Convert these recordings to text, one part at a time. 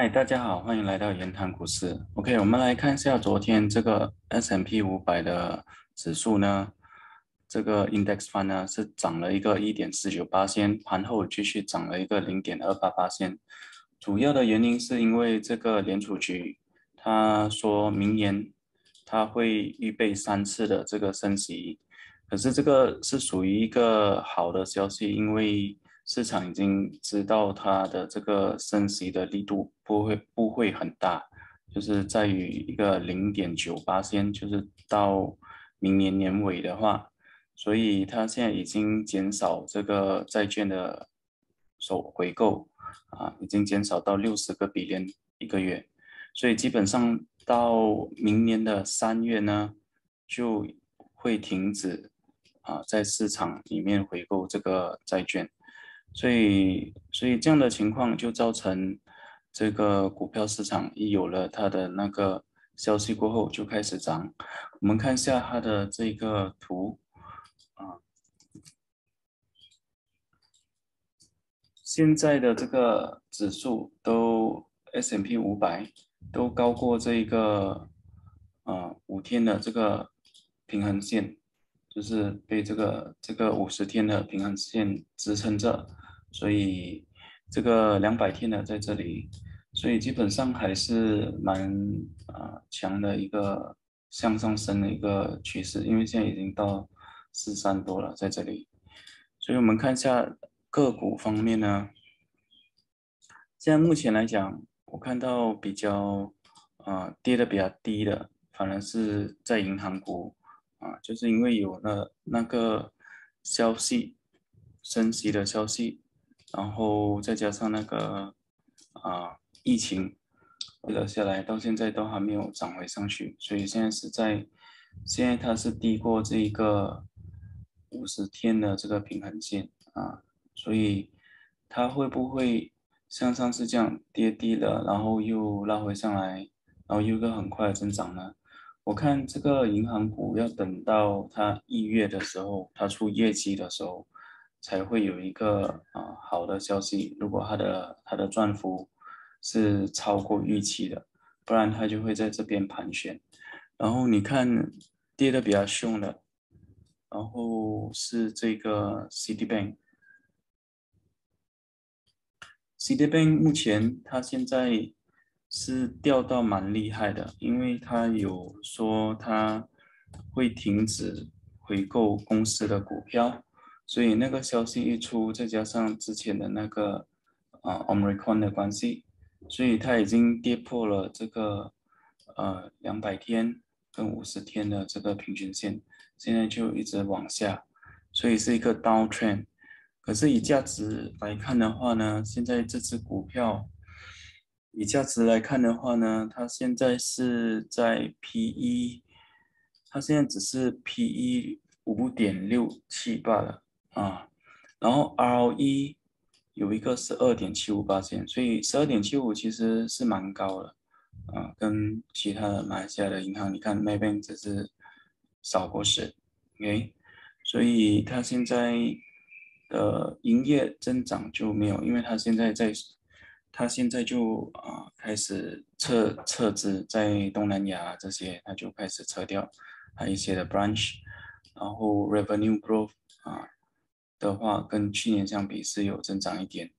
嗨，大家好，欢迎来到言谈股市。OK，我们来看一下昨天这个 S M P 五百的指数呢，这个 Index Fund 呢是涨了一个一点四九八仙，盘后继续涨了一个零点二八八仙。主要的原因是因为这个联储局他说明年他会预备三次的这个升息，可是这个是属于一个好的消息，因为市场已经知道它的这个升息的力度不会不会很大，就是在于一个零点九八先，就是到明年年尾的话，所以它现在已经减少这个债券的首回购啊，已经减少到六十个比连一个月，所以基本上到明年的三月呢，就会停止啊在市场里面回购这个债券。所以，所以这样的情况就造成这个股票市场一有了它的那个消息过后就开始涨。我们看一下它的这个图啊，现在的这个指数都 S M P 五百都高过这一个啊五天的这个平衡线，就是被这个这个五十天的平衡线支撑着。所以这个两百天的在这里，所以基本上还是蛮啊强的一个向上升的一个趋势，因为现在已经到四三多了在这里，所以我们看一下个股方面呢，现在目前来讲，我看到比较啊跌的比较低的，反而是在银行股啊，就是因为有了那个消息升息的消息。然后再加上那个啊疫情了下来，到现在都还没有涨回上去，所以现在是在现在它是低过这一个五十天的这个平衡线啊，所以它会不会像上次这样跌低了，然后又拉回上来，然后又一个很快的增长呢？我看这个银行股要等到它一月的时候，它出业绩的时候。才会有一个啊好的消息。如果它的它的赚幅是超过预期的，不然它就会在这边盘旋。然后你看跌的比较凶的，然后是这个 Citibank。Citibank 目前它现在是掉到蛮厉害的，因为它有说它会停止回购公司的股票。所以那个消息一出，再加上之前的那个啊 Omicron 的关系，所以它已经跌破了这个呃两百天跟五十天的这个平均线，现在就一直往下，所以是一个 down trend。可是以价值来看的话呢，现在这只股票以价值来看的话呢，它现在是在 P/E，它现在只是 P/E 五点六七罢了。啊，然后 ROE 有一个是二点七五八千，所以十二点七五其实是蛮高的啊，跟其他的马来西亚的银行，你看 Maybank 只是少过十，OK，所以它现在的营业增长就没有，因为它现在在，它现在就啊开始撤撤资在东南亚这些，它就开始撤掉还有一些的 branch，然后 revenue growth 啊。的话，跟去年相比是有增长一点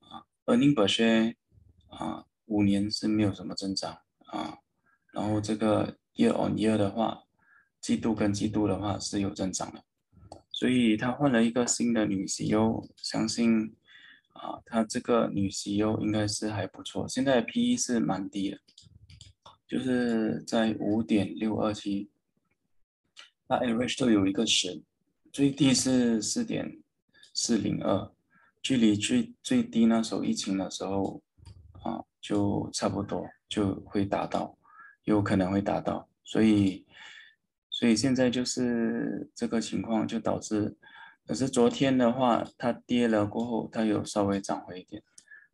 啊。而宁波些啊，五年是没有什么增长啊。然后这个 year on year 的话，季度跟季度的话是有增长的。所以他换了一个新的女 CEO，相信啊，他这个女 CEO 应该是还不错。现在 PE 是蛮低的，就是在五点六二七，那 average 都有一个十。最低是四点四零二，距离最最低那时候疫情的时候啊，就差不多就会达到，有可能会达到，所以所以现在就是这个情况就导致，可是昨天的话它跌了过后，它有稍微涨回一点，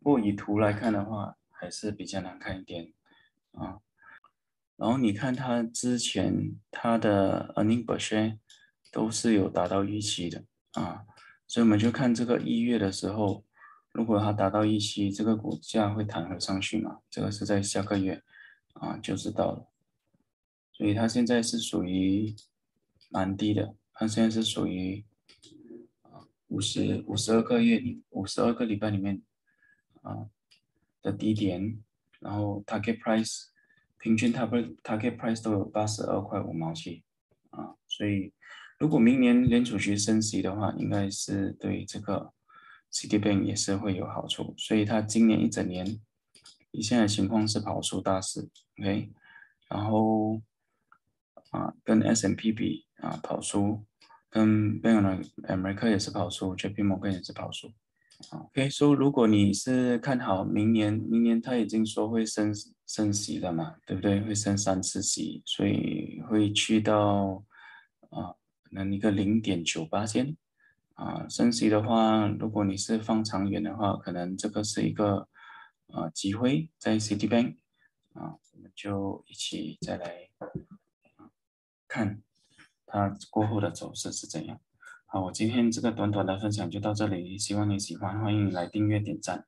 不过以图来看的话还是比较难看一点啊。然后你看它之前它的 earning per share。都是有达到预期的啊，所以我们就看这个一月的时候如果它达到预期，这个股价会弹回上去嘛？这个是在下个月啊就知道了。所以它现在是属于蛮低的，它现在是属于啊五十五十二个月里五十二个礼拜里面啊的低点，然后 target price 平均它不 target price 都有八十二块五毛七啊，所以如果明年联储局升息的话，应该是对这个。Citibank 也是会有好处，所以它今年一整年以现在情况是跑输大势，OK，然后啊跟 S&P 比啊跑输，跟 Bank of America 也是跑输，JP Morgan 也是跑输，OK，所以如果你是看好明年，明年他已经说会升升息了嘛，对不对？会升三次息，所以会去到啊那一个零点九八千。啊，升息的话，如果你是放长远的话，可能这个是一个啊机会，在 Citibank 啊，我们就一起再来看它过后的走势是怎样。好，我今天这个短短的分享就到这里，希望你喜欢，欢迎来订阅点赞。